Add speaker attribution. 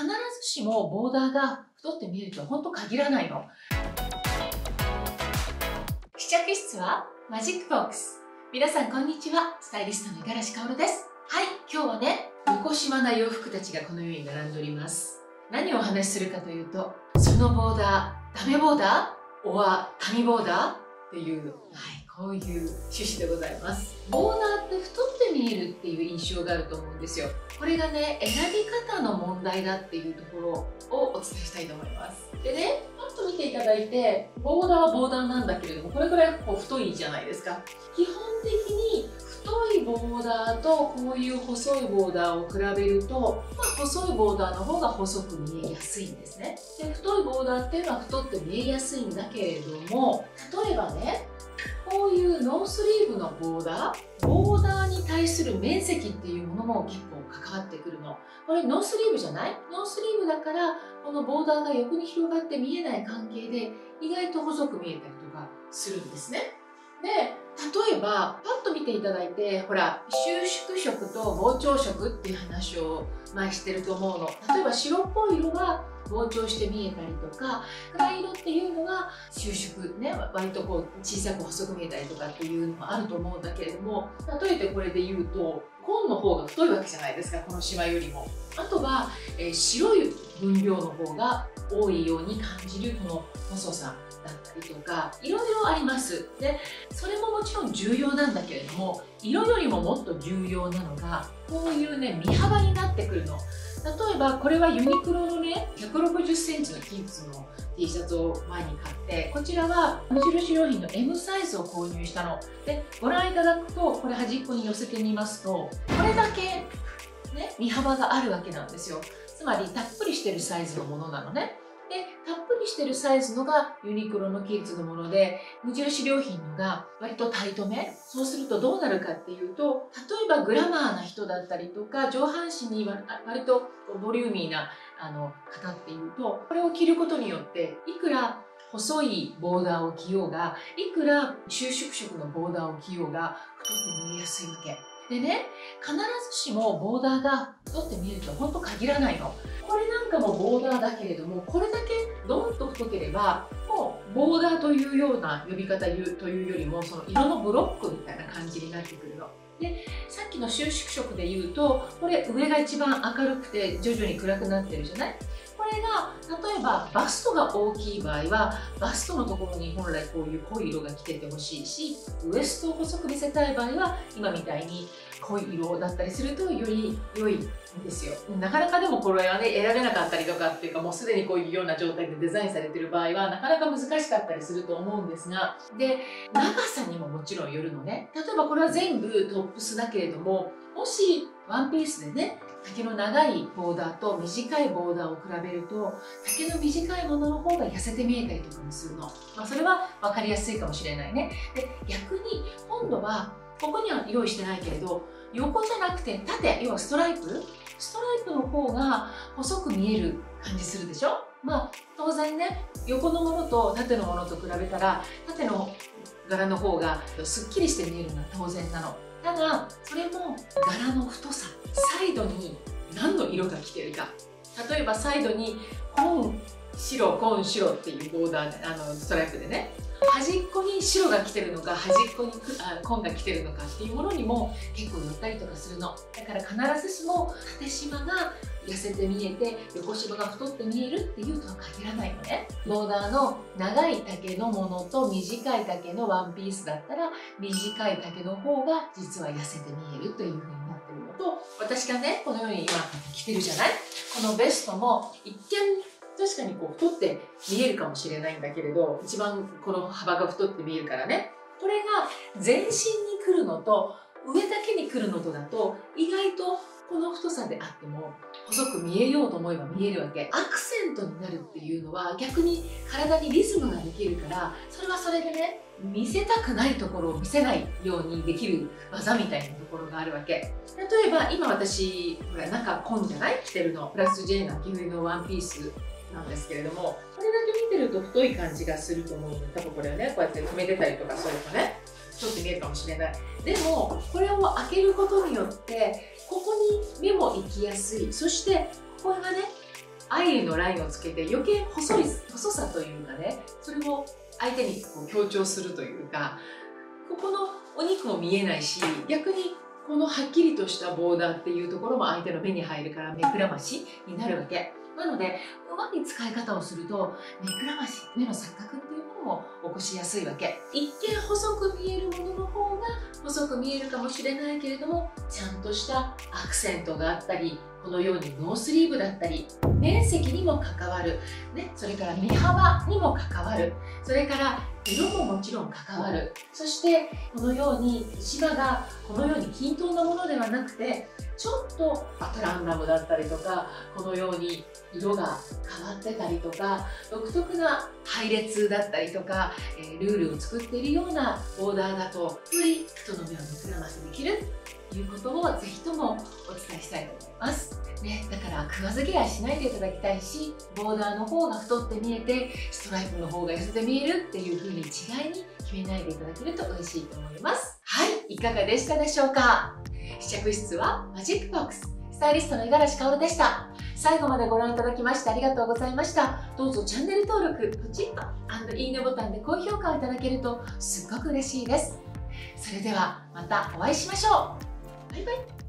Speaker 1: 必ずしもボーダーが太って見えるとは本当限らないの。試着室はマジックボックス。皆さんこんにちは。スタイリストの五十嵐薫です。はい、今日はね、横島な洋服たちがこのように並んでおります。何をお話しするかというと、そのボーダー、ダメボーダーおは紙ボーダーっていう、はい、こういう趣旨でございます。いう印象があると思うんですよ。これがね、選び方の問題だっていうところをお伝えしたいと思います。でね、パッと見ていただいて、ボーダーはボーダーなんだけれども、これぐらいこう太いじゃないですか。基本的に太いボーダーとこういう細いボーダーを比べると、まあ、細いボーダーの方が細く見えやすいんですねで太いボーダーっていうのは太って見えやすいんだけれども例えばねこういうノースリーブのボーダーボーダー対する面積っていうものも結構関わってくるの。これノースリーブじゃない？ノースリーブだからこのボーダーが横に広がって見えない関係で意外と細く見えたりとかするんですね。で例えばパッと見ていただいてほら収縮色と膨張色っていう話を前してると思うの。例えば白っぽい色が膨張して見えたりとか暗い色っていうのが収縮ね割とこう小さく細く見えたりとかっていうのもあると思うんだけれども例えてこれで言うと紺の方が太いわけじゃないですかこの島よりも。あとは、えー、白い分量の方が多いように感じるこの細さ。だったりとかいろいろあります。でそれももちろん重要なんだけれども色よりももっと重要なのがこういうね身幅になってくるの。例えばこれはユニクロのね160センチのキーツの T シャツを前に買ってこちらは無印良品の M サイズを購入したの。でご覧いただくとこれ端っこに寄せてみますとこれだけね身幅があるわけなんですよ。つまりたっぷりしてるサイズのものなのね。してるサイズのがユニクロのキッズのもので無印良品のが割とタイトめそうするとどうなるかっていうと例えばグラマーな人だったりとか上半身に割とボリューミーなあの方っていうとこれを着ることによっていくら細いボーダーを着ようがいくら収縮色のボーダーを着ようが太って見えやすいわけ。でね必ずしもボーダーが太って見えると本当限らないの。これなんかもボーダーだけれどもこれだけドンと太ければもうボーダーというような呼び方というよりもその色のブロックみたいな感じになってくるの。でさっきの収縮色で言うとこれ上が一番明るくて徐々に暗くなってるじゃない？これが例えばバストが大きい場合はバストのところに本来こういう濃い色が着ててほしいしウエストを細く見せたい場合は今みたいに濃い色だったりするとより良いんですよ。なかなかでもこれはね選べなかったりとかっていうかもうすでにこういうような状態でデザインされてる場合はなかなか難しかったりすると思うんですがで長さにももちろんよるのね。例えばこれは全部トップスだけれどももしワンピースでね丈の長いボーダーと短いボーダーを比べると丈の短いものの方が痩せて見えたりとかもするの、まあ、それは分かりやすいかもしれないね。で逆に今度はここには用意してないけれど横じゃなくて縦要はストライプ？ストライプの方が細く見える感じするでしょ？まあ当然ね横のものと縦のものと比べたら縦の柄の方がすっきりして見えるのは当然なの。ただそれも柄の太さサイドに何の色が来てるか。例えばサイドに紺白紺白っていうボーダーあのストライプでね。に白が来てるのか端っこにあ紺が来てるのかっていうものにも結構寄ったりとかするの。だから必ずしも縦縞が痩せて見えて横縞が太って見えるっていうとは限らないのね。ボーダーの長い丈のものと短い丈のワンピースだったら短い丈の方が実は痩せて見えるという風になってるのと私がねこのように今着てるじゃない？このベストも一見確かにこう太って見えるかもしれないんだけれど一番この幅が太って見えるからね。これが全身に来るのと上だけに来るのとだと意外とこの太さであっても細く見えようと思えば見えるわけ。アクセントになるっていうのは逆に体にリズムができるからそれはそれでね見せたくないところを見せないようにできる技みたいなところがあるわけ。例えば今私ほら中紺じゃない？着てるの。プラス J の秋冬のワンピース。なんですけれどもこれだけ見てると太い感じがすると思うので多分これをねこうやって止めてたりとかするとねちょっと見えるかもしれない。でもこれを開けることによってここに目も行きやすい。そしてここがねアイルのラインをつけて余計細い細さというかねそれを相手にこう強調するというかここのお肉も見えないし逆にこのはっきりとしたボーダーっていうところも相手の目に入るから目くらましになるわけ。なのでまに使い方をすると目くらまし目の錯覚っていうものも起こしやすいわけ。一見細く見えるものの方が細く見えるかもしれないけれどもちゃんとしたアクセントがあったりこのようにノースリーブだったり面積にも関わる、ね、それから身幅にも関わるそれから色ももちろん関わるそしてこのように島がこのように均等なものではなくてちょっとアトランダムだったりとかこのように色が変わってたりとか独特な配列だったりとか、え、ルールを作っているようなボーダーだとより人の目を見くらませできるいうことをぜひともお伝えしたいと思います。ね、だから食わず嫌いしないでいただきたいしボーダーの方が太って見えてストライプの方が痩せて見えるっていう風に違いに決めないでいただけると嬉しいと思います。はいいかがでしたでしょうか？試着室はマジックボックススタイリストの五十嵐薫でした。最後までご覧いただきましてありがとうございました。どうぞチャンネル登録ポチッといいねボタンで高評価をいただけるとすっごく嬉しいです。それではまたお会いしましょう。バイバイ